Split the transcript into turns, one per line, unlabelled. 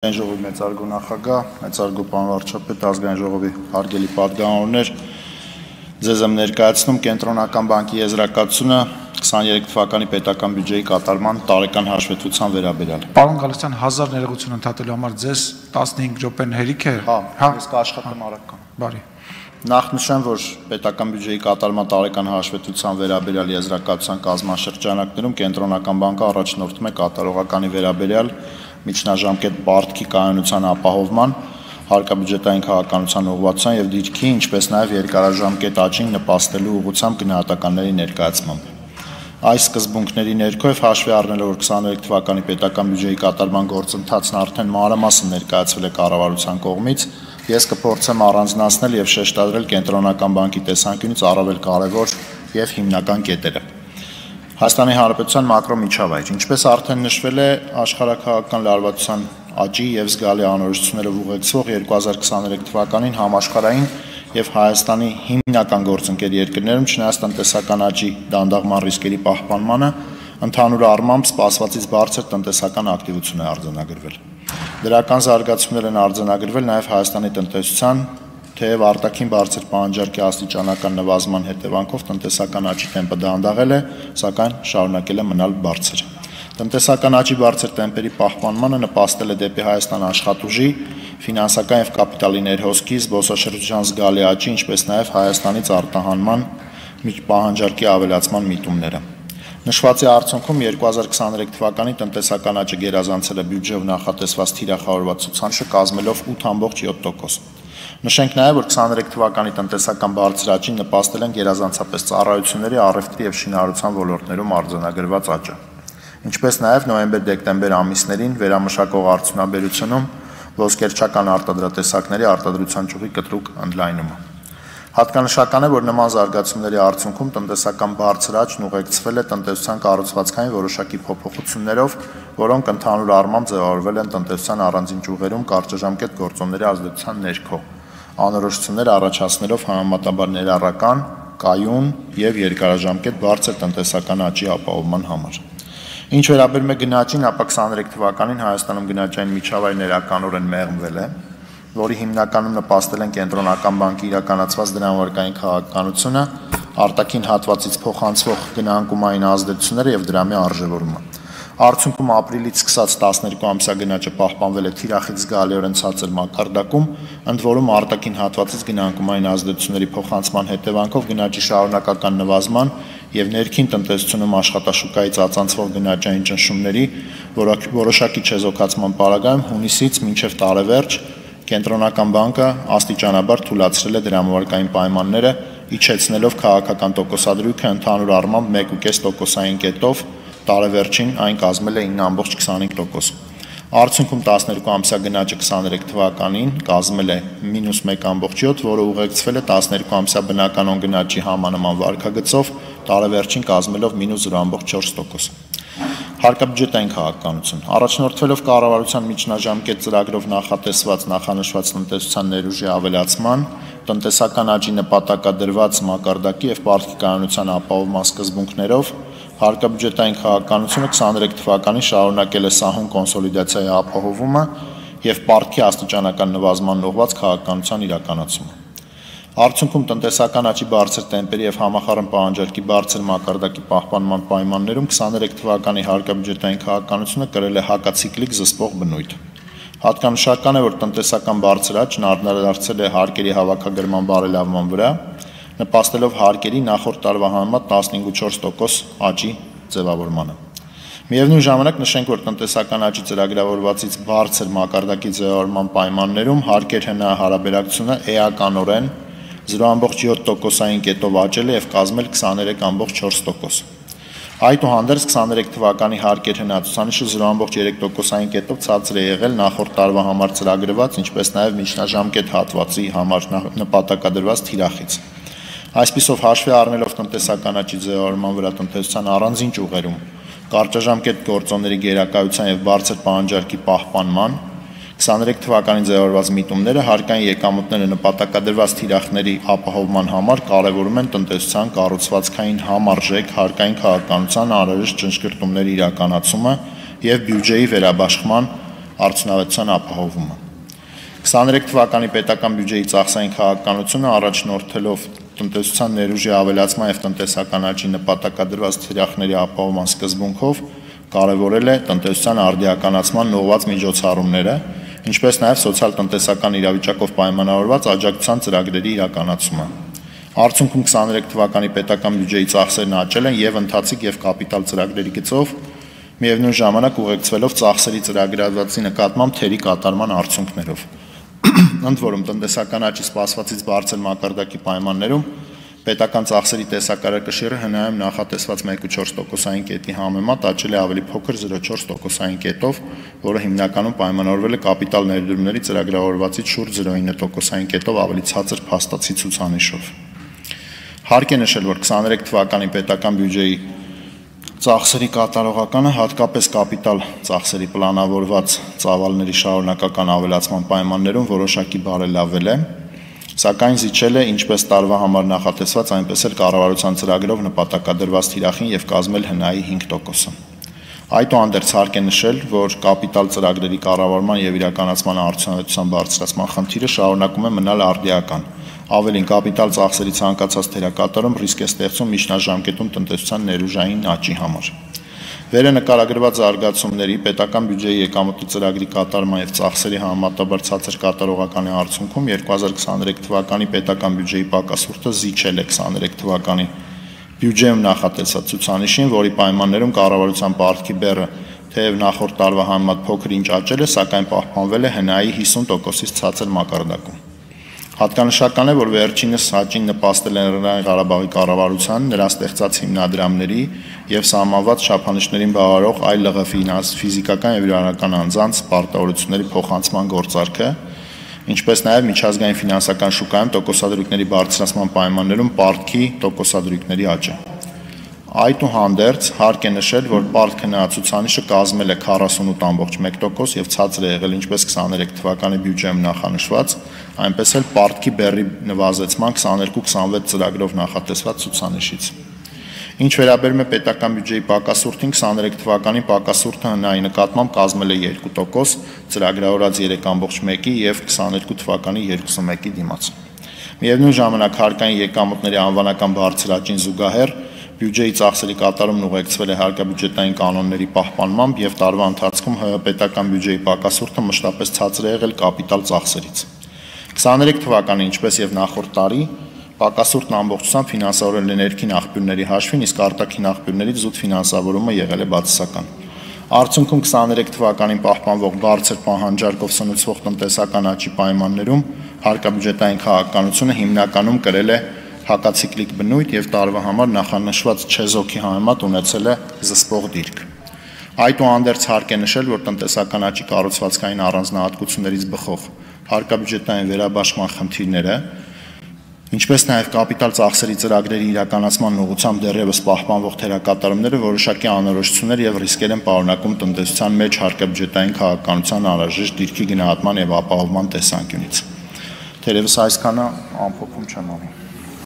Ազգային ժողովի մեծարգո նախագահ, մեծարգո պարոն վարչապետ, ազգային ժողովի հարգելի падգամավորներ, ձեզ եմ ներկայացնում Կենտրոնական բանկի եզրակացությունը 23 թվականի պետական բյուջեի կատարման տարեկան հաշվետվության վերաբերյալ։
Պարոն Գալստյան, 1000 ներողություն ընդհատելու համար ձեզ 15 րոպեն հերիք է։
Հա, հա? ես կաշխատեմ հա, արական։
Բարի։
Նախ նշեմ, որ պետական բյուջեի կատարման տարեկան հաշվետվության վերաբերյալ եզրակացության կազմաշրջանակներում Կենտրոնական բանկը առաջնորդում է կատարողականի վերաբերյալ միջնաժամկետ բարդքի կայունության ապահովման, հարկաբյուջետային քաղաքականության ուղղվածության եւ դիրքի, ինչպես նաեւ երկարաժամկետ աճին նպաստելու ուղղությամբ գնահատականների ներկայացմամբ։ Այս սկզբունքների ներքո եւ հաշվի առնելով որ 23 թվականի պետական բյուջեի կատարման գործընթացն արդեն մանրամասն ներկայացվել է կառավարության կողմից, ես կփորձեմ առանձնացնել եւ շեշտադրել կենտրոնական բանկի տեսանկյունից առավել կարեւոր եւ հիմնական կետերը։ Հայաստանի Հանրապետության մակրո միջավայր։ Ինչպես արդեն նշվել է, աշխարհակաղակական լարվածության աճի եւ զգալի անորոշություններով ուղեկցող 2023 թվականին համաշխարհային եւ Հայաստանի հիմնական գործընկեր երկրներում չնայած տնտեսական աճի դանդաղման ռիսկերի պահպանմանը ընդհանուր առմամբ սպասվածից բարձր տնտեսական ակտիվություն է արձանագրվել։ Դրական զարգացումներ են արձանագրվել նաեւ Հայաստանի տնտեսության թեև արտաքին բարձր պահանջարկի աստիճանական նվազման հետևանքով տնտեսական աճի տեմպը դանդաղել է, սակայն շարունակել է մնալ բարձր։ Տնտեսական աճի բարձր տեմպերի պահպանմանը նպաստել է դեպի Հայաստան աշխատուժի, ֆինանսական եւ կապիտալի ներհոսքի, զբոսաշրջության զգալի աճի, ինչպես նաեւ Հայաստանից արտահանման պահանջարկի ավելացման միտումները։ Նշվածի արդյունքում 2023 թվականի տնտեսական աճը գերազանցել է բյուջեով նախատեսված թիրախավորված ցուցանիշը կազմելով 8.7%։ Նշենք նաև, որ 23 թվականի տնտեսական բարձրաճին նպաստել են գերազանցապես ծառայությունների, առևտրի եւ շինարարության ոլորտներում արձանագրված աճը։ Ինչպես նաև նոյեմբեր-դեկտեմբեր ամիսներին վերամշակող արդյունաբերությունում ոսկերչական արտադրատեսակների արտադրության ճյուղի կտրուկ ընդլայնումը։ Հատկանշական է, որ նման զարգացումների արդյունքում տնտեսական բարձր աճն ուղեկցվել է տնտեսության կառուցվածքային որոշակի փոփոխություններով, որոնք ընդհանուր առմամբ ձևավորվել են տնտեսության առանձին ճյուղերում կարճաժամկետ գործոնների ազդեցության ներքո անորոշություններ առաջացնելով համեմատաբար ներառական, կայուն եւ երկարաժամկետ բարձր տնտեսական աճի ապահովման համար։ Ինչ վերաբերում է գնաճին, ապա 23 թվականին Հայաստանում գնաճային միջավայրն իրականորեն մեղմվել է, որի հիմնականում նպաստել են կենտրոնական բանկի իրականացված դրամարկային քաղաքականությունը, արտաքին հատվածից փոխանցվող գնանկումային ազդեցությունները եւ դրամի արժևորումը։ Արդյունքում ապրիլից սկսած 12 ամսյա գնաճը պահպանվել է թիրախից զգալիորեն ցածր մակարդակում, ընդ որում արտաքին հատվածից գնանկումային ազդեցությունների փոխանցման հետևանքով գնաճի շարունակական նվազման եւ ներքին տնտեսությունում աշխատաշուկայից ածանցվող գնաճային ճնշումների որոշակի չեզոքացման պարագայում հունիսից մինչև տարեվերջ կենտրոնական բանկը աստիճանաբար թույլատրել է դրամավարկային պայմանները, իջեցնելով քաղաքական տոկոսադրույքը ընդհանուր առմամբ 1.5%-ային կետով տարեվերջին այն կազմել է 9.25%։ Արդյունքում 12 ամսյա գնաճը 23 թվականին կազմել է -1.7, որը ուղեկցվել է 12 ամսյա բնականon գնաճի համանման վարկագծով, տարեվերջին կազմելով -0.4%։ Հարկաբյուջետային քաղաքականություն։ Առաջնորդվելով կառավարության միջնաժամկետ ծրագրով նախատեսված նախանշված տնտեսության ներուժի ավելացման, տնտեսական աճի նպատակադրված մակարդակի եւ պարտքի կանոնության ապահովման սկզբունքներով Հարկաբյուջետային քաղաքականությունը 23 թվականին շարունակել է սահուն կոնսոլիդացիայի ապահովումը եւ պարտքի աստիճանական նվազման ուղղված քաղաքականության իրականացումը։ Արդյունքում տնտեսական աճի բարձր տեմպերի եւ համախառն պահանջարկի բարձր մակարդակի պահպանման պայմաններում 23 թվականի հարկաբյուջետային քաղաքականությունը կրել է հակացիկլիկ զսպող բնույթ։ Հատկանշական է, որ տնտեսական բարձր աճն առնարարցել է հարկերի հավաքագրման բարելավման վրա, նպաստելով հարկերի նախորդ տարվա համեմատ 15.4% աճի ձևավորմանը։ Միևնույն ժամանակ նշենք, որ տնտեսական աճի ծրագրավորվածից բարձր մակարդակի ձևավորման պայմաններում հարկեր հնա հարաբերակցությունը էականորեն 0.7%-ային կետով աճել է եւ կազմել 23.4%։ Այդուհանդերձ 23 թվականի հարկեր հնացուցանիշը 0.3%-ային կետով ցածր է եղել նախորդ տարվա համար ծրագրված, ինչպես նաև միջնաժամկետ հատվածի համար նպատակադրված թիրախից։ Այսպիսով հաշվի առնելով տնտեսական աճի ձևավորման վրա տնտեսության առանձին ճյուղերում կարճաժամկետ գործոնների գերակայության եւ բարձր պահանջարկի պահպանման 23 թվականին ձևավորված միտումները հարկային եկամուտները նպատակադրված թիրախների ապահովման համար կարևորում են տնտեսության կառուցվածքային համարժեք հարկային քաղաքականության անհրաժեշտ ճնշկրտումների իրականացումը եւ բյուջեի վերաբաշխման արդյունավետության ապահովումը։ 23 թվականի պետական բյուջեի ծախսային քաղաքականությունը առաջնորդելով տնտեսության ներուժի ավելացման եւ տնտեսական աճի նպատակադրված թիրախների ապահովման սկզբունքով կարևորել է տնտեսության արդիականացման նողված միջոցառումները, ինչպես նաև սոցիալ-տնտեսական իրավիճակով պայմանավորված աջակցության ծրագրերի իրականացումը։ Արդյունքում 23 թվականի պետական բյուջեի ծախսերն աճել են եւ ընթացիկ եւ կապիտալ ծրագրերի գծով, միևնույն ժամանակ ուղեկցվելով ծախսերի ծրագրավորվածի նկատմամբ թերի կատարման արդյունքներով։ Ընդ որում տնտեսական աճի սպասվածից բարձր մակարդակի պայմաններում պետական ծախսերի տեսակարակշիռը հնայում նախատեսված 1.4%-ային կետի համեմատ աճել է ավելի փոքր 0.4%-ային կետով, որը հիմնականում պայմանավորվել է կապիտալ ներդրումների ծրագրավորվածից շուրջ 0.9%-ային կետով ավելի ցածր փաստացի ցուցանիշով։ Հարկ է նշել, որ 23 թվականի պետական բյուջեի ծախսերի կատարողականը հատկապես կապիտալ ծախսերի պլանավորված ծավալների շարունակական ավելացման պայմաններում որոշակի բարելավել է, սակայն զիջել է ինչպես տարվա համար նախատեսված, այնպես էլ կառավարության ծրագրով նպատակադրված թիրախին եւ կազմել հնայի 5%-ը։ Այդուհանդերձ հարկ է նշել, որ կապիտալ ծրագրերի կառավարման եւ իրականացման արդյունավետության բարձրացման խնդիրը շարունակում է մնալ արդիական։ Ավելին կապիտալ ծախսերի ցանկացած թերակատարում ռիսկ է ստեղծում միջնաժամկետում տնտեսության ներուժային աճի համար։ Վերը նկարագրված զարգացումների պետական բյուջեի եկամուտի ծրագրի կատարման եւ ծախսերի համեմատաբար ցածր կատարողականի արդյունքում 2023 թվականի պետական բյուջեի պակասուրդը զիջել է 23 թվականի բյուջեում նախատեսած ցուցանիշին, որի պայմաններում կառավարության պարտքի բեռը թեև նախորդ տարվա համեմատ փոքր ինչ աճել է, սակայն պահպանվել է հնայի 50%-ից ցածր մակարդակում։ Հատկանշական է, որ վերջինս հաճին նպաստել են Լեռնային Ղարաբաղի կառավարության, նրա ստեղծած հիմնադրամների եւ սահմանված չափանիշներին բավարարող այլ ԼՂ ֆինանս, ֆիզիկական եւ իրականական անձանց պարտավորությունների փոխանցման գործարքը, ինչպես նաեւ միջազգային ֆինանսական շուկայում տոկոսադրույքների բարձրացման պայմաններում պարտքի տոկոսադրույքների աճը։ Այդուհանդերձ հարկ է նշել, որ պարտքը նահացուցանիշը կազմել է 48.1% եւ ցածր է եղել ինչպես 23 թվականի բյուջեում նախանշված, այնպես էլ պարտքի բեռի նվազեցման 22-26 ծրագրով նախատեսված ցուցանիշից։ Ինչ վերաբերում է պետական բյուջեի պակասուրդին 23 թվականի պակասուրդը հնայի նկատմամբ կազմել է 2%, ծրագրավորած 3.1-ի եւ 22 թվականի 2.1-ի դիմաց։ Միևնույն ժամանակ հարկային եկամուտների անվանական բարձր աճին զուգահեռ բյուջեի ծախսերի կատարումն ուղեկցվել է հարկաբյուջետային կանոնների պահպանմամբ եւ տարվա ընթացքում ՀՀ պետական բյուջեի պակասուրդը մշտապես ցածր է եղել կապիտալ ծախսերից։ 23 թվականի, ինչպես եւ նախորդ տարի, պակասուրդն ամբողջությամբ ֆինանսավորել է ներքին աղբյուրների հաշվին, իսկ արտաքին աղբյուրներից զուտ ֆինանսավորումը եղել է բացասական։ Արդյունքում 23 թվականին պահպանվող բարձր պահանջարկով սնուցվող տնտեսական աճի պայմաններում հարկաբյուջետային քաղաքականությունը հիմնականում կրել է հակացիկլիկ բնույթ եւ տարվա համար նախանշված չեզոքի համեմատ ունեցել է զսպող դիրք։ Այդուհանդերձ հարկ է նշել, որ տնտեսական աճի կառուցվածքային առանձնահատկություններից բխող հարկաբյուջետային վերաբաշխման խնդիրները, ինչպես նաև կապիտալ ծախսերի ծրագրերի իրականացման ուղղությամբ դեռևս պահպանվող թերակատարումները որոշակի անորոշություններ եւ ռիսկեր են պարունակում տնտեսության մեջ հարկաբյուջետային քաղաքականության անհրաժեշտ դիրքի գնահատման եւ ապահովման տեսանկյունից։ Թերևս այսքանը ամփոփում չեմ անի։